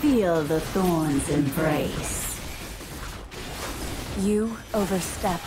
Feel the thorns embrace. You overstep.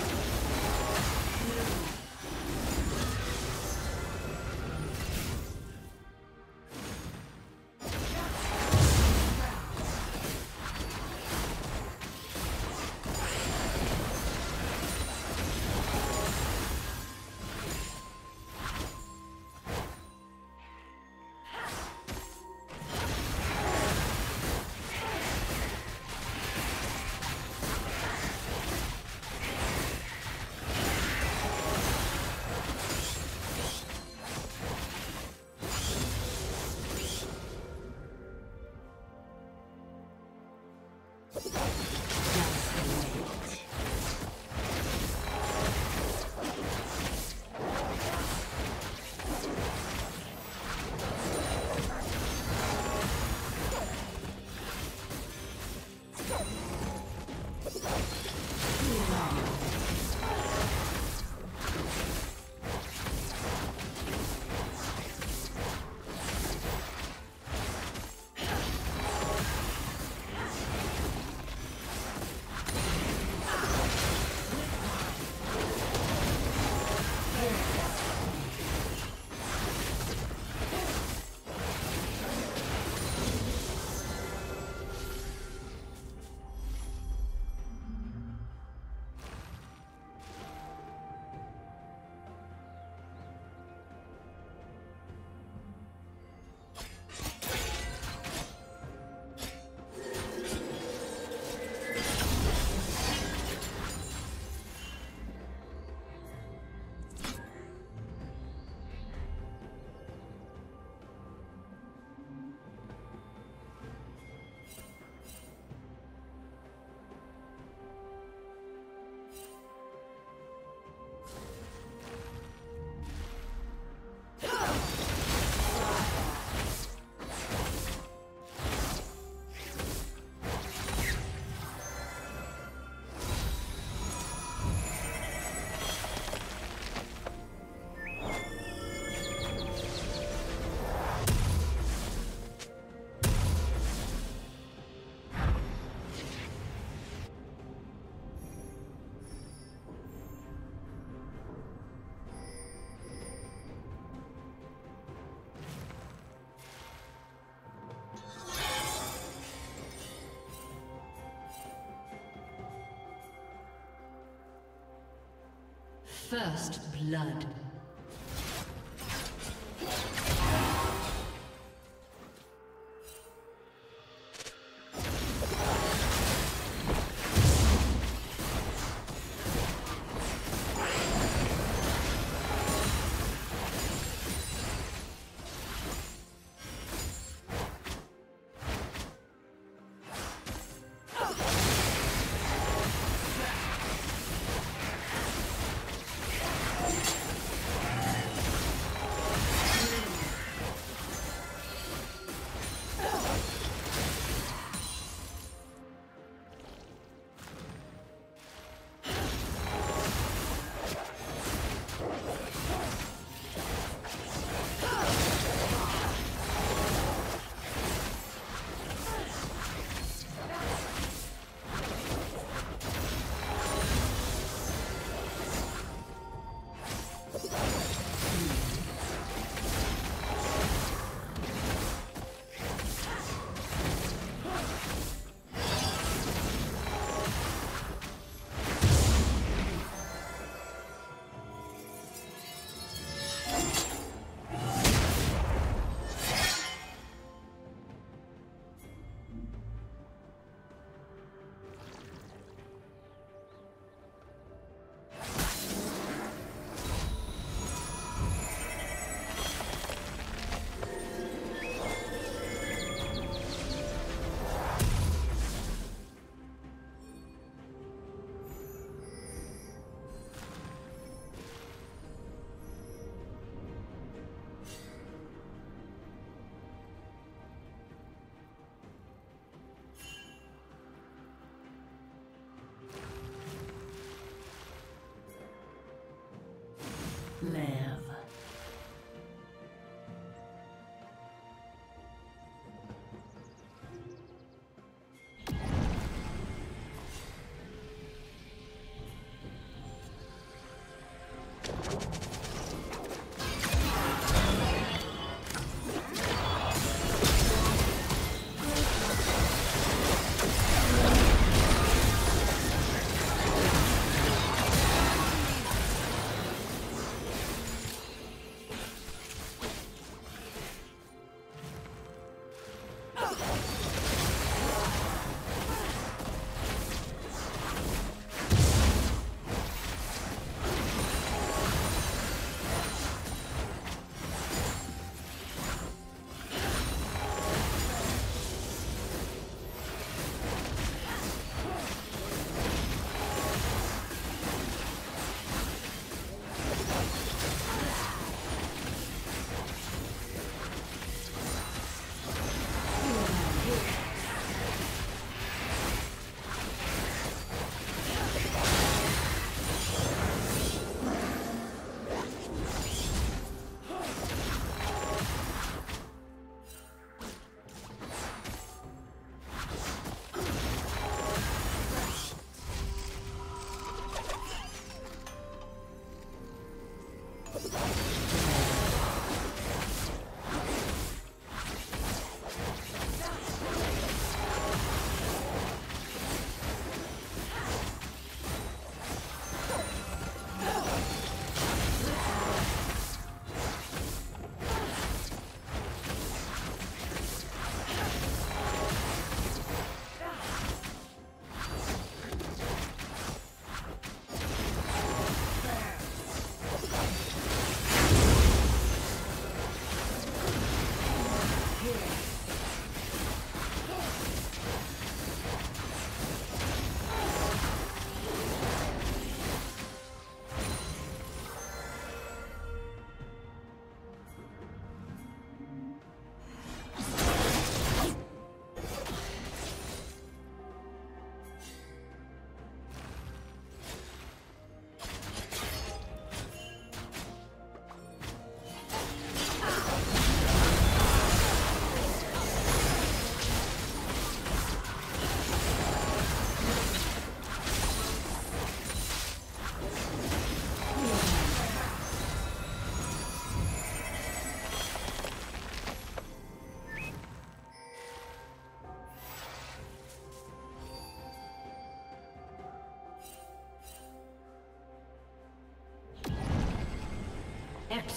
First blood.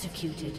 Executed.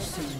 Soon.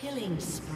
Killing spree.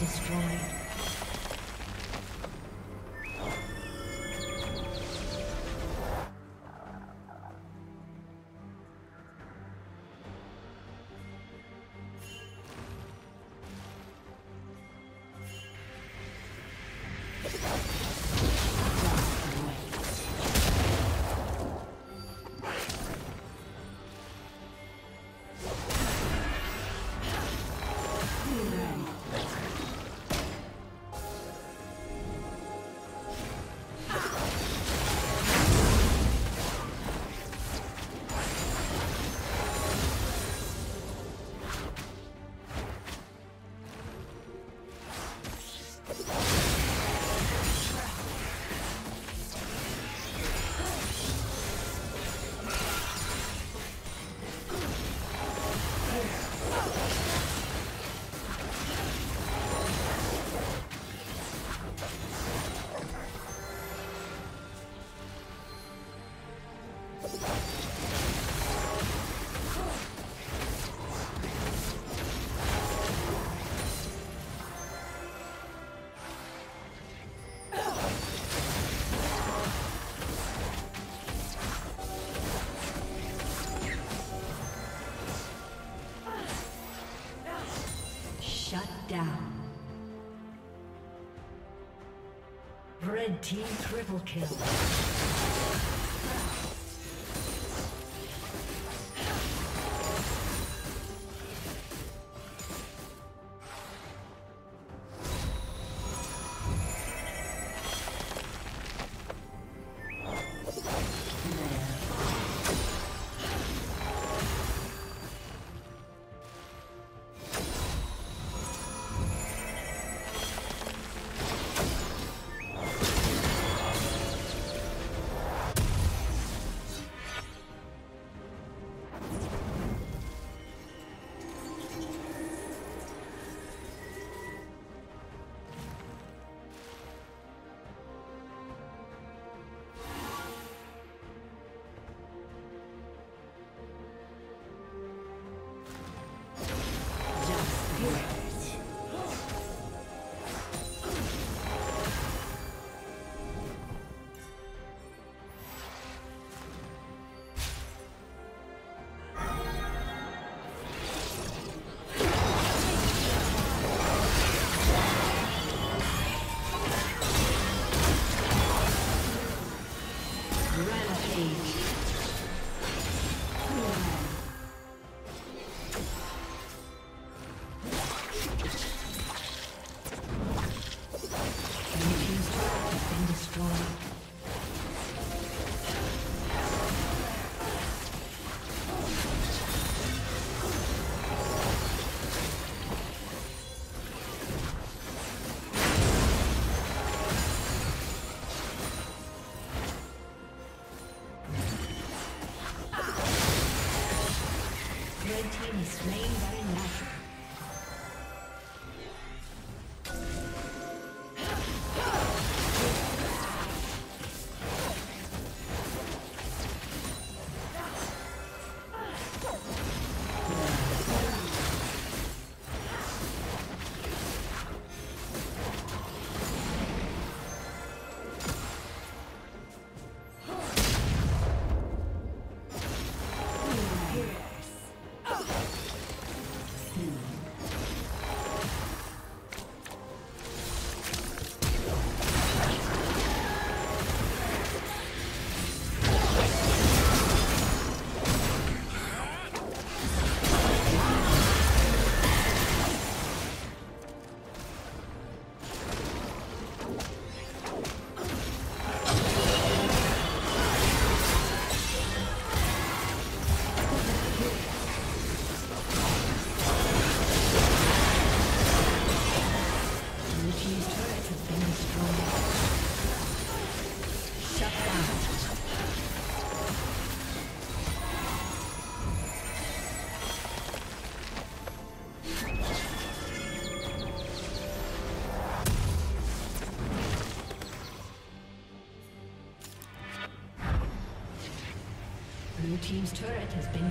Red